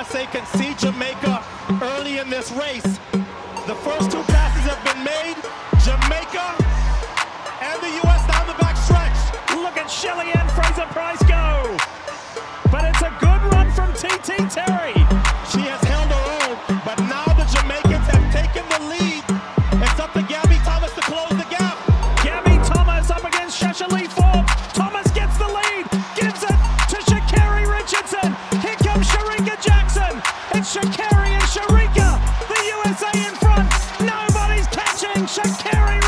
USA can see Jamaica early in this race. The first two passes have been made. Jamaica and the U.S. down the back stretch. Look at Shelly-Ann Fraser-Pryce go. But it's a good run from TeeTee Terry. She has held her own, but now the Jamaicans have taken the lead. It's up to Gabby Thomas to close the gap. Gabby Thomas up against Shashalee Forbes. It's and Shericka. The USA in front. Nobody's catching Sha'Carri.